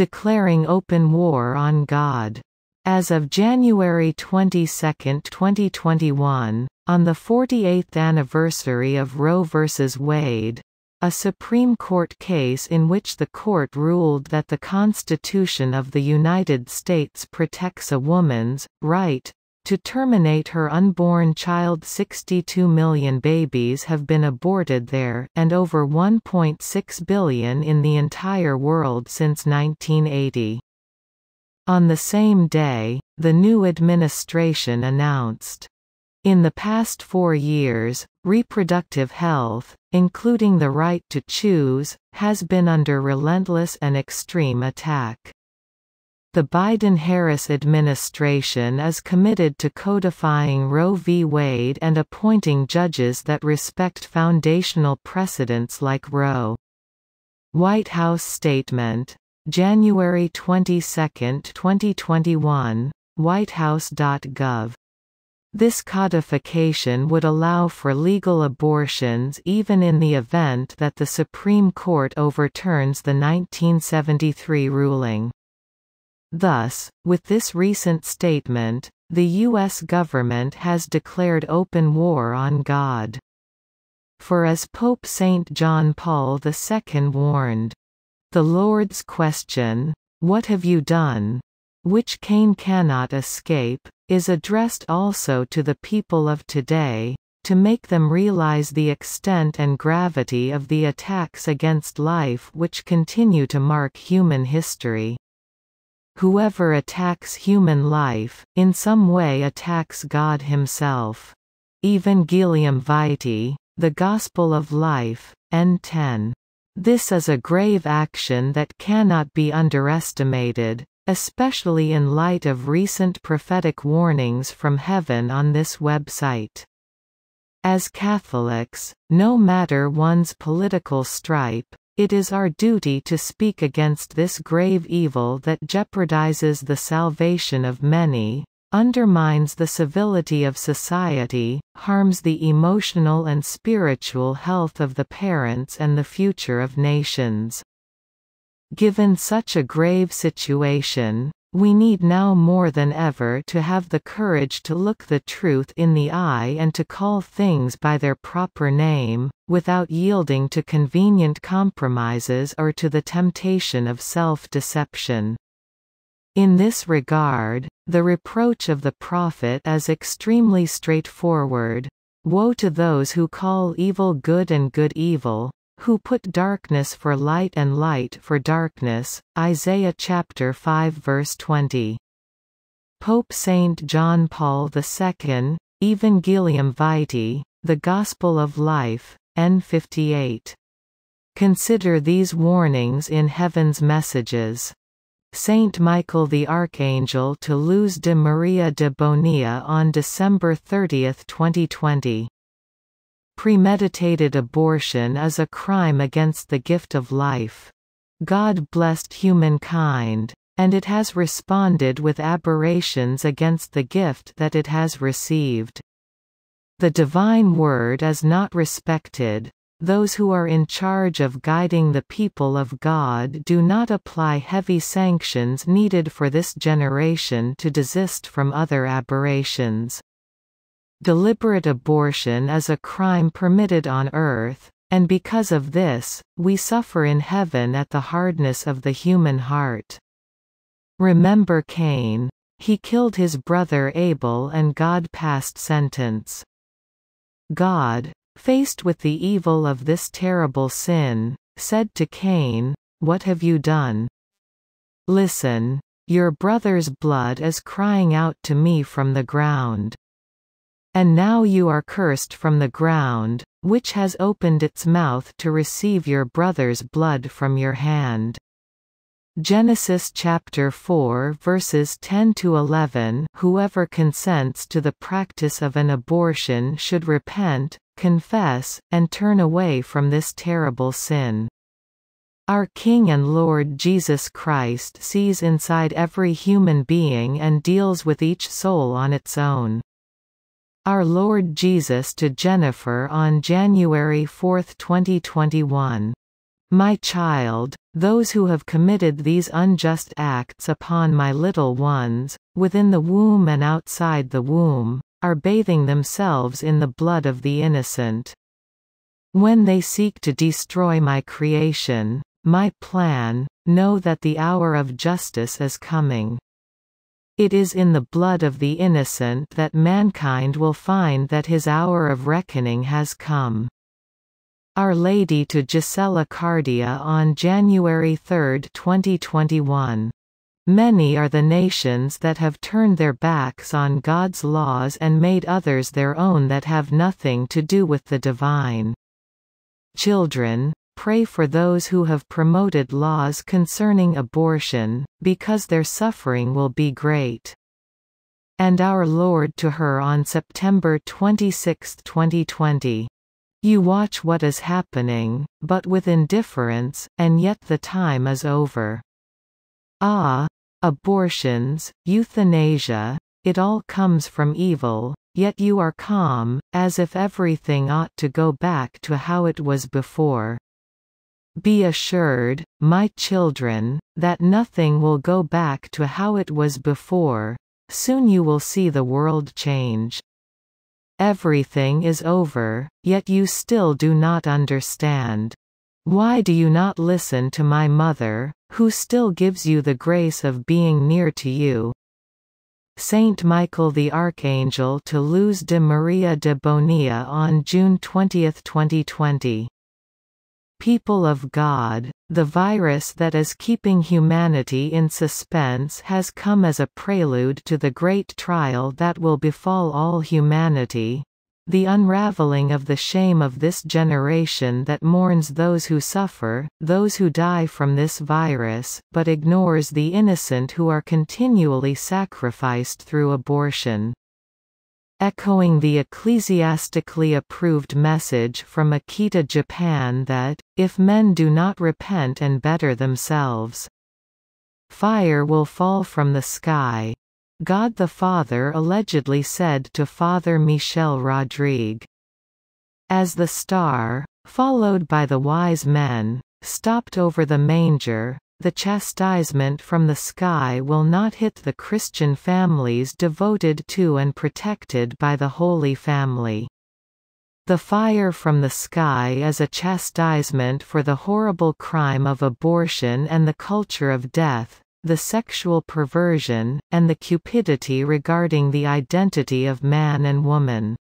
declaring open war on God. As of January 22, 2021, on the 48th anniversary of Roe v. Wade, a Supreme Court case in which the court ruled that the Constitution of the United States protects a woman's right to terminate her unborn child 62 million babies have been aborted there, and over 1.6 billion in the entire world since 1980. On the same day, the new administration announced in the past four years, reproductive health, including the right to choose, has been under relentless and extreme attack. The Biden-Harris administration is committed to codifying Roe v. Wade and appointing judges that respect foundational precedents like Roe. White House Statement. January 22, 2021, whitehouse.gov this codification would allow for legal abortions even in the event that the Supreme Court overturns the 1973 ruling. Thus, with this recent statement, the U.S. government has declared open war on God. For as Pope St. John Paul II warned, The Lord's question, What have you done? which Cain cannot escape, is addressed also to the people of today, to make them realize the extent and gravity of the attacks against life which continue to mark human history. Whoever attacks human life, in some way attacks God himself. Evangelium Vitae, the Gospel of Life, N10. This is a grave action that cannot be underestimated, especially in light of recent prophetic warnings from heaven on this website. As Catholics, no matter one's political stripe, it is our duty to speak against this grave evil that jeopardizes the salvation of many, undermines the civility of society, harms the emotional and spiritual health of the parents and the future of nations. Given such a grave situation, we need now more than ever to have the courage to look the truth in the eye and to call things by their proper name, without yielding to convenient compromises or to the temptation of self-deception. In this regard, the reproach of the prophet is extremely straightforward. Woe to those who call evil good and good evil, who put darkness for light and light for darkness. Isaiah chapter 5 verse 20. Pope Saint John Paul II, Evangelium Vitae, The Gospel of Life, N58. Consider these warnings in heaven's messages. Saint Michael the Archangel to Luz de Maria de Bonilla on December 30, 2020. Premeditated abortion is a crime against the gift of life. God blessed humankind, and it has responded with aberrations against the gift that it has received. The divine word is not respected. Those who are in charge of guiding the people of God do not apply heavy sanctions needed for this generation to desist from other aberrations. Deliberate abortion is a crime permitted on earth, and because of this, we suffer in heaven at the hardness of the human heart. Remember Cain. He killed his brother Abel and God passed sentence. God, faced with the evil of this terrible sin, said to Cain, What have you done? Listen. Your brother's blood is crying out to me from the ground. And now you are cursed from the ground, which has opened its mouth to receive your brother's blood from your hand. Genesis chapter 4 verses 10 to 11 Whoever consents to the practice of an abortion should repent, confess, and turn away from this terrible sin. Our King and Lord Jesus Christ sees inside every human being and deals with each soul on its own. Our Lord Jesus to Jennifer on January 4, 2021. My child, those who have committed these unjust acts upon my little ones, within the womb and outside the womb, are bathing themselves in the blood of the innocent. When they seek to destroy my creation, my plan, know that the hour of justice is coming. It is in the blood of the innocent that mankind will find that his hour of reckoning has come. Our Lady to Gisela Cardia on January 3, 2021. Many are the nations that have turned their backs on God's laws and made others their own that have nothing to do with the divine. Children, pray for those who have promoted laws concerning abortion, because their suffering will be great. And Our Lord to her on September 26, 2020. You watch what is happening, but with indifference, and yet the time is over. Ah! Abortions, euthanasia, it all comes from evil, yet you are calm, as if everything ought to go back to how it was before. Be assured, my children, that nothing will go back to how it was before, soon you will see the world change. Everything is over, yet you still do not understand. Why do you not listen to my mother, who still gives you the grace of being near to you? Saint Michael the Archangel to Luz de Maria de Bonilla on June 20, 2020 People of God, the virus that is keeping humanity in suspense has come as a prelude to the great trial that will befall all humanity the unraveling of the shame of this generation that mourns those who suffer, those who die from this virus, but ignores the innocent who are continually sacrificed through abortion echoing the ecclesiastically approved message from Akita Japan that, if men do not repent and better themselves, fire will fall from the sky. God the Father allegedly said to Father Michel Rodrigue. As the star, followed by the wise men, stopped over the manger, the chastisement from the sky will not hit the Christian families devoted to and protected by the Holy Family. The fire from the sky is a chastisement for the horrible crime of abortion and the culture of death, the sexual perversion, and the cupidity regarding the identity of man and woman.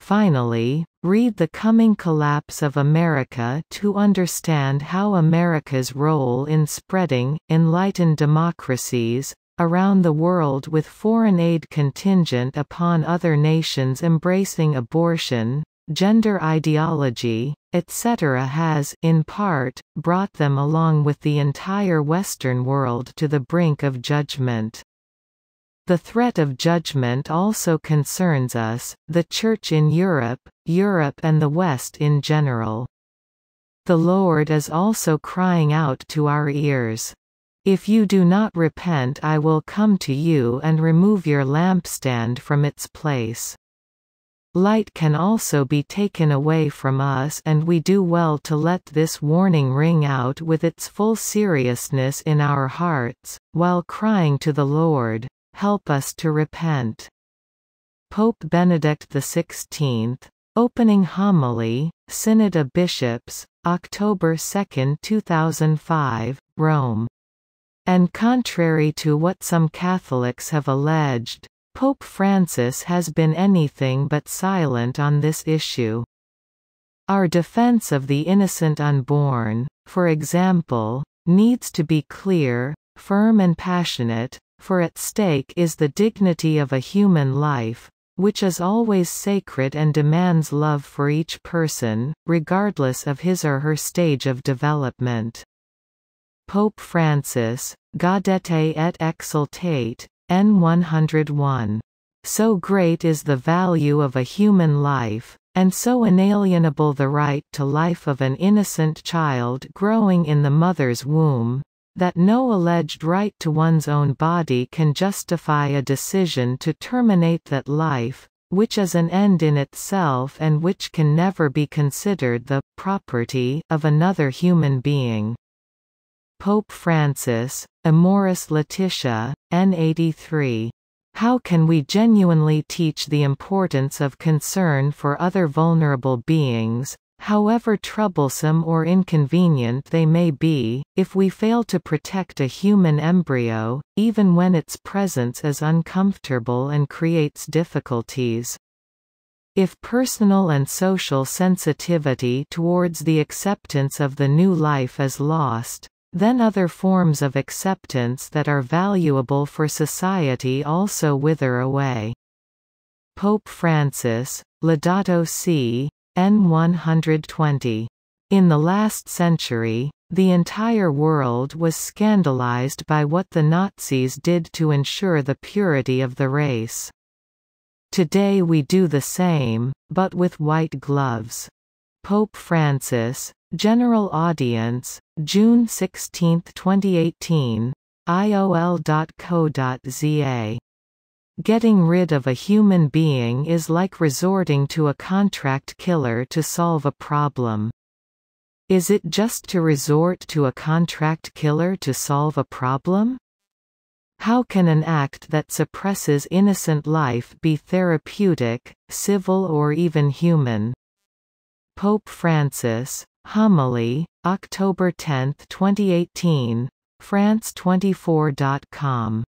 Finally, read The Coming Collapse of America to understand how America's role in spreading, enlightened democracies, around the world with foreign aid contingent upon other nations embracing abortion, gender ideology, etc. has, in part, brought them along with the entire Western world to the brink of judgment. The threat of judgment also concerns us, the Church in Europe, Europe and the West in general. The Lord is also crying out to our ears. If you do not repent I will come to you and remove your lampstand from its place. Light can also be taken away from us and we do well to let this warning ring out with its full seriousness in our hearts, while crying to the Lord, help us to repent. Pope Benedict XVI, Opening Homily, Synod of Bishops, October 2, 2005, Rome. And contrary to what some Catholics have alleged, Pope Francis has been anything but silent on this issue. Our defense of the innocent unborn, for example, needs to be clear, firm and passionate, for at stake is the dignity of a human life, which is always sacred and demands love for each person, regardless of his or her stage of development. Pope Francis, Gaudete et Exultate, N 101. So great is the value of a human life, and so inalienable the right to life of an innocent child growing in the mother's womb, that no alleged right to one's own body can justify a decision to terminate that life, which is an end in itself and which can never be considered the property of another human being. Pope Francis, Amoris Laetitia, N83. How can we genuinely teach the importance of concern for other vulnerable beings, however troublesome or inconvenient they may be, if we fail to protect a human embryo, even when its presence is uncomfortable and creates difficulties? If personal and social sensitivity towards the acceptance of the new life is lost, then other forms of acceptance that are valuable for society also wither away. Pope Francis, Laudato Si, N 120. In the last century, the entire world was scandalized by what the Nazis did to ensure the purity of the race. Today we do the same, but with white gloves. Pope Francis, General Audience, June 16, 2018, iol.co.za. Getting rid of a human being is like resorting to a contract killer to solve a problem. Is it just to resort to a contract killer to solve a problem? How can an act that suppresses innocent life be therapeutic, civil or even human? Pope Francis, Homily, October 10, 2018, France24.com